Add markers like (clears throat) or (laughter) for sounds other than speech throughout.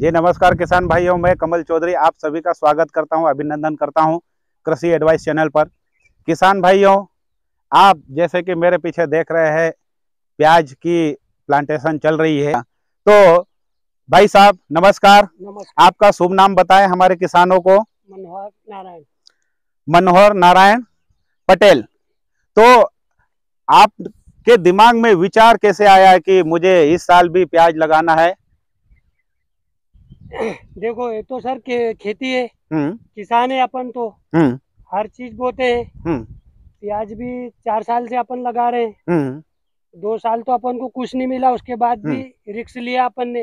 जी नमस्कार किसान भाइयों मैं कमल चौधरी आप सभी का स्वागत करता हूँ अभिनंदन करता हूँ कृषि एडवाइस चैनल पर। किसान भाइयों आप जैसे कि मेरे पीछे देख रहे हैं प्याज की प्लांटेशन चल रही है। तो भाई साहब नमस्कार। नमस्कार। आपका शुभ नाम बताएँ हमारे किसानों को। मनोहर नारायण। मनोहर नारायण पटेल। तो आपके दिमाग में विचार कैसे आया कि मुझे इस साल भी प्याज लगाना है? देखो ये तो सर के, खेती है। हम्म। किसान है अपन तो। हम्म। हर चीज़ बोते हैं। हम्म। प्याज भी चार साल से अपन लगा रहे हैं। दो साल तो अपन को कुछ नहीं मिला उसके बाद भी रिक्स लिया अपन ने।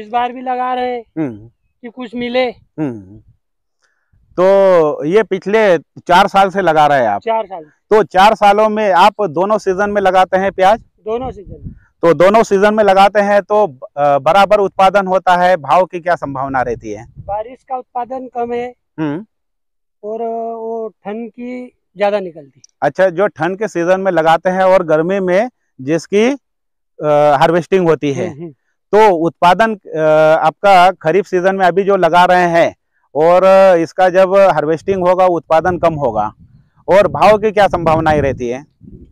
इस बार भी लगा रहे हैं कि कुछ मिले। तो ये पिछले चार साल से लगा रहे हैं आप? चार साल। तो चार सालों में आप दोनों सीज़न में लगाते हैं प्याज? दोनों सीज़न तो दोनों सीज़न में लगाते हैं तो बराबर उत्पादन होता है भाव की क्या संभावना रहती है? बारिश का उत्पादन कम है हम्म। और वो ठंड की ज़्यादा निकलती। अच्छा जो ठंड के सीज़न में लगाते हैं और गर्मी में जिसकी हार्वेस्टिंग होती है। हम्म, हम्म। तो उत्पादन आपका खरीफ सीज़न में अभी जो लगा रहे हैं और इसका जब हार्वेस्टिंग होगा उत्पादन कम होगा। और भाव की क्या संभावनाएँ रहती है?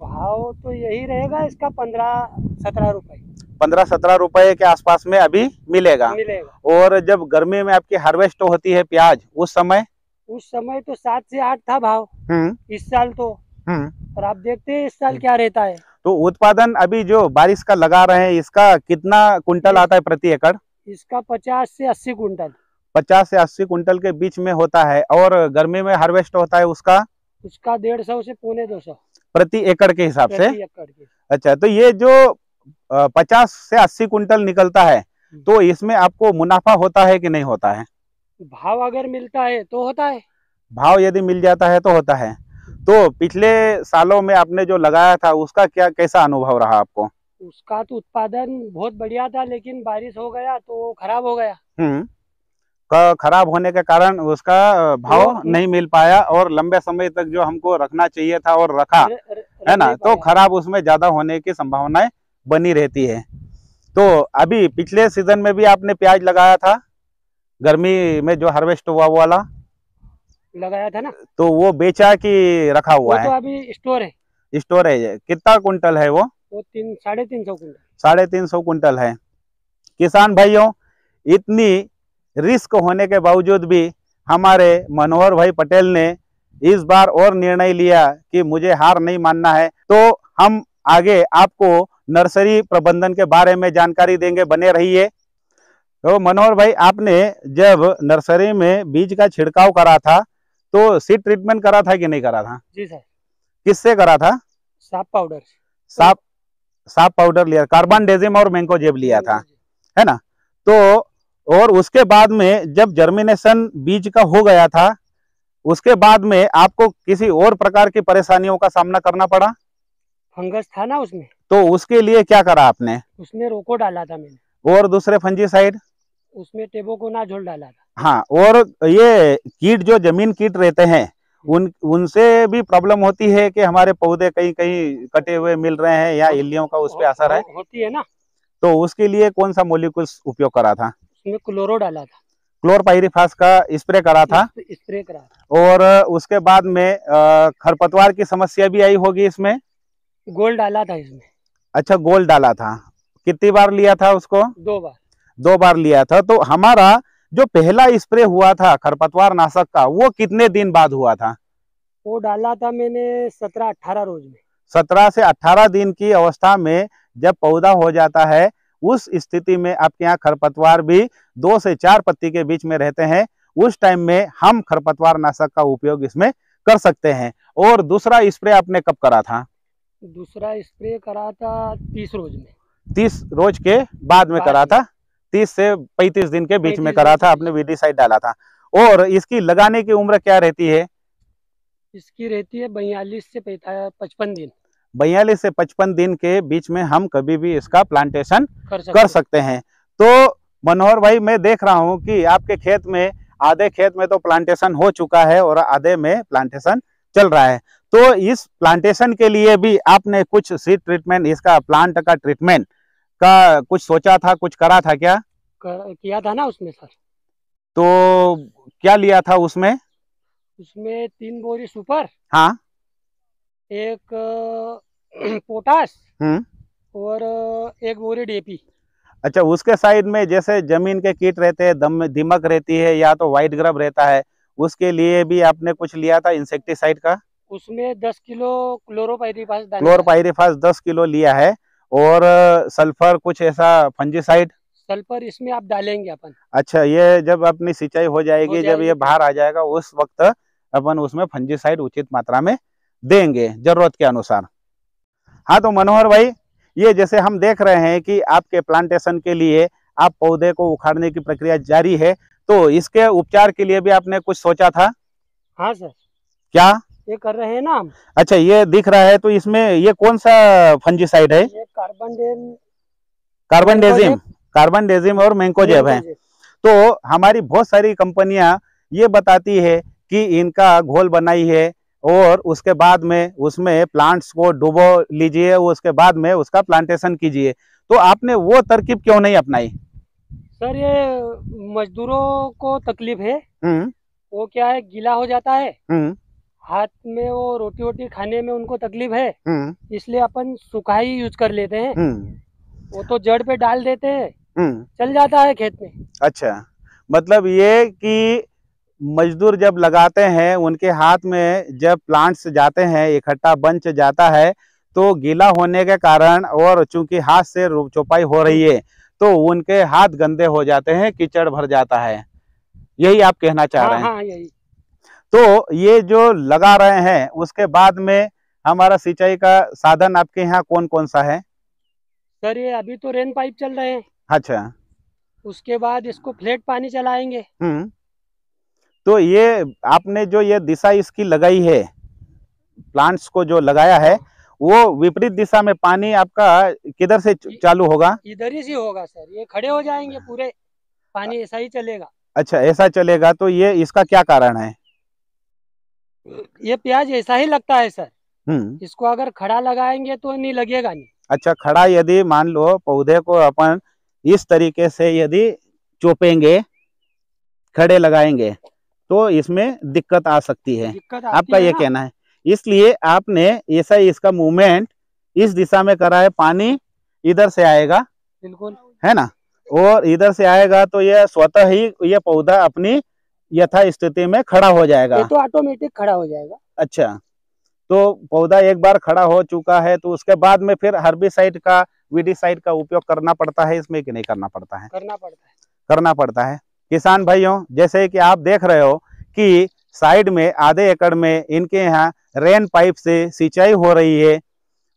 भाव तो यही रहेगा इसका पंद्रह सत्रह रुपए। पंद्रह सत्रह रुपए के आसपास में अभी मिलेगा। मिलेगा। और जब गर्मी में आपकी हार्वेस्ट होती है प्याज उस समय? उस समय तो सात से आठ था भाव। हम्म। इस साल तो। हम्म। और आप देखते हैं इस साल क्या रहता है। तो उत्पादन अभी जो बारिश का लगा रहे हैं इसका कितना कुंटल आता है प्रति एकड़? इसका पचास से अस्सी कुंटल। पचास से अस्सी कुंटल के बीच में होता है और गर्मी में हार्वेस्ट होता है उसका? उसका डेढ़ सौ से पौने दो सौ। प्रति एकड़ के हिसाब से? एकड़ के। अच्छा तो ये जो पचास से अस्सी कुंटल निकलता है तो इसमें आपको मुनाफा होता है कि नहीं होता है? भाव अगर मिलता है तो होता है। भाव यदि मिल जाता है तो होता है। तो पिछले सालों में आपने जो लगाया था उसका क्या कैसा अनुभव रहा आपको? उसका तो उत्पादन बहुत बढ़िया था लेकिन बारिश हो गया तो खराब हो गया। हम्म। खराब होने के कारण उसका भाव नहीं मिल पाया और लंबे समय तक जो हमको रखना चाहिए था और रखा हाँ। ना? तो खराब उसमें ज़्यादा होने की संभावनाएँ बनी रहती है। तो अभी पिछले सीज़न में भी आपने प्याज लगाया था? गर्मी में जो हार्वेस्ट हुआ वो वाला? लगाया था ना? तो वो बेचा कि रखा हुआ तो है? अभी स्टोर है। स्टोरेज है कितना कुंटल है वो? वो तीन साढ़े तीन सौ कुंटल साढ़े तीन सौ कुंटल है। किसान भाइयों इतनी रिस्क होने के बावजूद भी हमारे मनोहर भाई पटेल ने इस बार और निर्णय लिया कि मुझे हार नहीं मानना है। तो हम आगे आपको नर्सरी प्रबंधन के बारे में जानकारी देंगे बने रहिए। तो मनोहर भाई आपने जब नर्सरी में बीज का छिड़काव करा था तो सीड ट्रीटमेंट करा था कि नहीं करा था? जी सर। किससे करा था? साफ़ पाउडर साफ़ साफ़ पाउडर लिया कार्बन डेजिम और मैंकोजेब लिया था है ना? तो और उसके बाद में जब जर्मिनेशन बीज का हो गया था उसके बाद में आपको किसी और प्रकार की परेशानियों का सामना करना पड़ा? फंगस था ना उसमें। तो उसके लिए क्या करा आपने? उसमें रोको डाला था मैंने। और दूसरे फंजी साइड उसमें टेबो को ना झोल डाला था। हाँ और ये कीट जो ज़मीन कीट रहते हैं उन उनसे भी प्रॉब्लम होती है कि हमारे पौधे कहीं कहीं कटे हुए मिल रहे हैं या इल्लियों का उस पर असर है? होती है ना। तो उसके लिए कौन सा मोलिकुल्स उपयोग करा था? उसमें क्लोरो डाला था। क्लोरपाइरिफास का स्प्रे करा था। स्प्रे- स्प्रे करा था। और उसके बाद में खरपतवार की समस्या भी आई होगी इसमें? गोल डाला था इसमें। अच्छा गोल डाला था। कितनी बार लिया था उसको? दो बार। दो बार लिया था। तो हमारा जो पहला स्प्रे हुआ था खरपतवार नाशक का वो कितने दिन बाद हुआ था? वो डाला था मैंने सत्रह अठारह रोज में। सत्रह से अठारह दिन की अवस्था में जब पौधा हो जाता है उस स्थिति में आपके यहाँ खरपतवार भी दो से चार पत्ती के बीच में रहते हैं। उस टाइम में हम खरपतवार नाशक का उपयोग इसमें कर सकते हैं। और दूसरा स्प्रे आपने कब करा था? दूसरा स्प्रे करा था तीस रोज में। तीस रोज के बाद में करा था? तीस से पैंतीस दिन के बीच में करा था आपने विडिसाइड डाला था। और इसकी लगाने की उम्र क्या रहती है? इसकी रहती है बयालीस से पचपन दिन। बयालीस से पचपन दिन के बीच में हम कभी भी इसका प्लांटेशन कर सकते कर सकते हैं। तो मनोहर भाई मैं देख रहा हूँ कि आपके खेत में आधे खेत में तो प्लांटेशन हो चुका है और आधे में प्लांटेशन चल रहा है। तो इस प्लांटेशन के लिए भी आपने कुछ सीड ट्रीटमेंट इसका प्लांट का ट्रीटमेंट का कुछ सोचा था कुछ करा था क्या? कर, किया था ना उसमें सर। तो क्या लिया था उसमें? उसमें तीन बोरी सुपर हाँ। एक (clears throat) पोटास हम्म। और एक बोरी डीएपी। अच्छा उसके साइड में जैसे ज़मीन के कीट रहते हैं दम दीमक रहती है या तो व्हाइट ग्रब रहता है उसके लिए भी आपने कुछ लिया था इंसेक्टिसाइड का? उसमें दस किलो क्लोरोपाइरीफास डाला दस किलो लिया है और सल्फ़र कुछ ऐसा फंजीसाइड? सल्फ़र इसमें आप डालेंगे अपन। अच्छा ये जब अपनी सिंचाई हो जाएगी जब ये बाहर आ जाएगा उस वक्त अपन उसमें फंजीसाइड उचित मात्रा में देंगे ज़रूरत के अनुसार। हाँ तो मनोहर भाई ये जैसे हम देख रहे हैं कि आपके प्लांटेशन के लिए आप पौधे को उखाड़ने की प्रक्रिया जारी है तो इसके उपचार के लिए भी आपने कुछ सोचा था? हाँ सर। क्या? ये कर रहे हैं ना हम। अच्छा ये दिख रहा है तो इसमें ये कौन सा फंजीसाइड है? ये carbendazim carbendazim carbendazim और मैंकोजेब है। तो हमारी बहुत सारी कंपनियाँ ये बताती है कि इनका घोल बनाई है और उसके बाद में उसमें प्लांट्स को डुबो लीजिए उसके बाद में उसका प्लांटेशन कीजिए। तो आपने वो तरकीब क्यों नहीं अपनाई? सर ये मजदूरों को तकलीफ़ है। हम्म। वो क्या है गीला हो जाता है। हम्म। हाथ में वो रोटी वोटी खाने में उनको तकलीफ़ है। हम्म। इसलिए अपन सूखा ही यूज़ कर लेते हैं। वो तो जड़ पे डाल देते हैं। चल जाता है खेत में। अच्छा। मतलब ये कि मजदूर जब लगाते हैं उनके हाथ में जब प्लांट्स जाते हैं इकट्ठा बंच जाता है तो गीला होने के कारण और चूँकि हाथ से चौपाई हो रही है तो उनके हाथ गंदे हो जाते हैं कीचड़ भर जाता है। यही आप कहना चाह हाँ रहे हैं? हाँ यही। तो ये जो लगा रहे हैं उसके बाद में हमारा सिंचाई का साधन आपके यहाँ कौन कौन सा है? सर ये अभी तो रेन पाइप चल रहे हैं। अच्छा। उसके बाद इसको फ्लैट पानी चलाएँगे। हम्म। तो ये आपने जो ये दिशा इसकी लगाई है प्लांट्स को जो लगाया है वो विपरीत दिशा में पानी आपका किधर से चालू होगा? इधर ही से होगा सर ये खड़े हो जाएँगे पूरे पानी ऐसा ही चलेगा। अच्छा ऐसा चलेगा तो ये इसका क्या कारण है? ये प्याज ऐसा ही लगता है सर। हम्म। इसको अगर खड़ा लगाएँगे तो नहीं लगेगा नहीं। अच्छा खड़ा यदि मान लो पौधे को अपन इस तरीके से यदि चोपेंगे खड़े लगाएँगे तो इसमें दिक्कत आ सकती है। आपका ये कहना है। इसलिए आपने ऐसा इसका मूवमेंट इस दिशा में करा है पानी इधर से आएगा बिल्कुल। है ना? और इधर से आएगा तो ये स्वतः ही ये पौधा अपनी यथा स्थिति में खड़ा हो जाएगा। ये तो ऑटोमेटिक खड़ा हो जाएगा। अच्छा तो पौधा एक बार खड़ा हो चुका है तो उसके बाद में फिर हर्बिसाइड का वीडीसाइड का उपयोग करना पड़ता है इसमें कि नहीं करना पड़ता है? करना पड़ता है। करना पड़ता है। किसान भाइयों, जैसे कि आप देख रहे हो कि साइड में, आधे एकड़ में इनके यहाँ रेन पाइप से सिंचाई हो रही है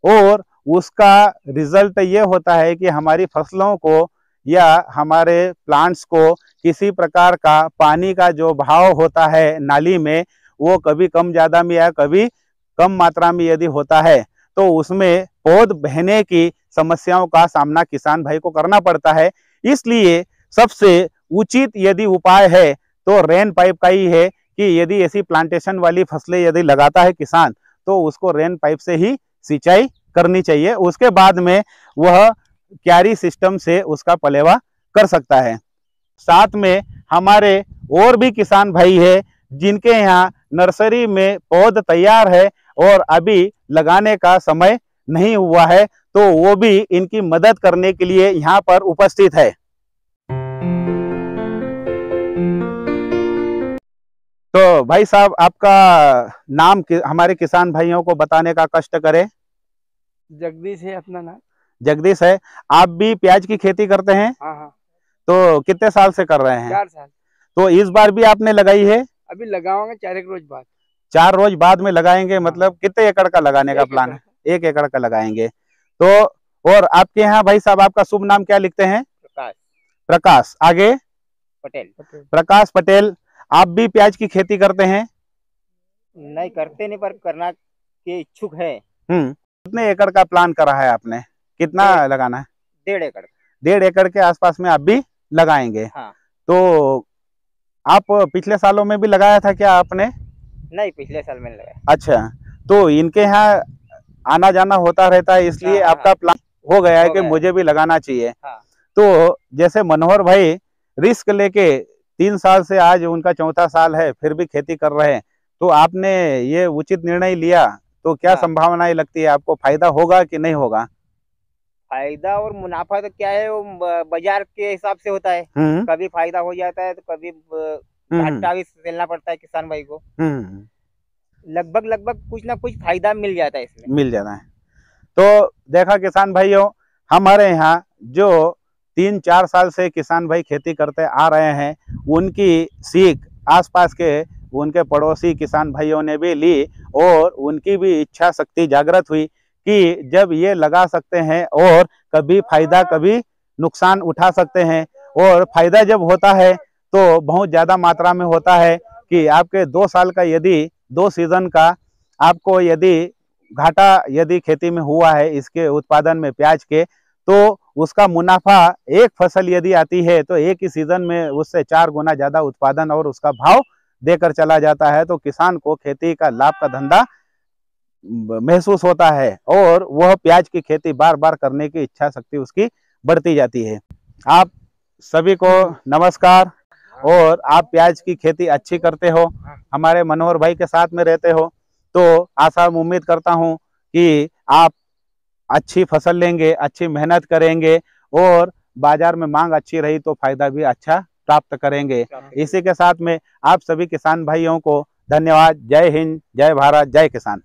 और उसका रिज़ल्ट ये होता है कि हमारी फ़सलों को या हमारे प्लांट्स को किसी प्रकार का पानी का जो भाव होता है नाली में, वो कभी कम ज़्यादा में या कभी कम मात्रा में यदि होता है तो उसमें पौध बहने की समस्याओं का सामना किसान भाई को करना पड़ता है। इसलिए सबसे उचित यदि उपाय है तो रेन पाइप का ही है कि यदि ऐसी प्लांटेशन वाली फ़सलें यदि लगाता है किसान तो उसको रेन पाइप से ही सिंचाई करनी चाहिए। उसके बाद में वह क्यारी सिस्टम से उसका पलेवा कर सकता है। साथ में हमारे और भी किसान भाई है, जिनके यहाँ नर्सरी में पौध तैयार है और अभी लगाने का समय नहीं हुआ है तो वो भी इनकी मदद करने के लिए यहाँ पर उपस्थित है। तो भाई साहब आपका नाम कि, हमारे किसान भाइयों को बताने का कष्ट करें। जगदीश है अपना नाम। जगदीश है। आप भी प्याज की खेती करते हैं? हाँ हाँ। तो कितने साल से कर रहे हैं? चार साल। तो इस बार भी आपने लगाई है? अभी लगाओगे चार एक रोज बाद। चार रोज बाद में लगाएँगे? मतलब कितने एकड़ का लगाने का प्लान है? एक एकड़ का लगाएँगे। तो और आपके यहाँ भाई साहब आपका शुभ नाम क्या लिखते हैं? प्रकाश। प्रकाश। आगे? पटेल। प्रकाश पटेल। आप भी प्याज की खेती करते हैं? नहीं करते नहीं पर करना के इच्छुक है। हम्म कितने एकड़ का प्लान करा है आपने? कितना लगाना है? डेढ़ एकड़। डेढ़ एकड़ के आसपास में आप भी लगाएँगे? हाँ। तो आप पिछले सालों में भी लगाया था क्या आपने? नहीं पिछले साल में लगाया। अच्छा तो इनके यहाँ आना जाना होता रहता है इसलिए हाँ, हाँ, आपका प्लान हो गया है हो कि मुझे भी लगाना चाहिए। हाँ। तो जैसे मनोहर भाई रिस्क लेके तीन साल से आज उनका चौथा साल है फिर भी खेती कर रहे हैं। तो आपने ये उचित निर्णय लिया तो क्या हाँ। संभावनाएँ लगती है? आपको फ़ायदा होगा कि नहीं होगा? फ़ायदा और मुनाफा तो क्या है वो बाज़ार के हिसाब से होता है। हम्म। कभी फ़ायदा हो जाता है तो कभी ब- हम्म। घाटा भी झेलना पड़ता है किसान भाई को। हम्म। लगभग लगभग कुछ ना कुछ फ़ायदा मिल जाता है इसमें। मिल जाता है। तो देखा किसान भाइयों हमारे यहाँ जो तीन चार साल से किसान भाई खेती करते आ रहे हैं। उनकी सीख आसपास के, उनके पड़ोसी किसान भाइयों ने भी ली और उनकी भी इच्छा शक्ति जागृत हुई कि जब ये लगा सकते हैं और कभी फ़ायदा, कभी नुकसान उठा सकते हैं और फ़ायदा जब होता है तो बहुत ज़्यादा मात्रा में होता है कि आपके दो साल का यदि, दो सीज़न का आपको यदि घाटा यदि खेती में हुआ है, इसके उत्पादन में प्याज के तो उसका मुनाफा एक फ़सल यदि आती है तो एक ही सीज़न में उससे चार गुना ज़्यादा उत्पादन और उसका भाव देकर चला जाता है तो किसान को खेती का लाभ का धंधा महसूस होता है और वह प्याज की खेती बार बार करने की इच्छा शक्ति उसकी बढ़ती जाती है। आप सभी को नमस्कार और आप प्याज की खेती अच्छी करते हो, हमारे मनोहर भाई के साथ में रहते हो तो आशा, उम्मीद करता हूँ कि आप अच्छी फ़सल लेंगे, अच्छी मेहनत करेंगे और बाज़ार में मांग अच्छी रही तो फ़ायदा भी अच्छा प्राप्त करेंगे। इसी के साथ में आप सभी किसान भाइयों को धन्यवाद। जय हिंद, जय भारत, जय किसान।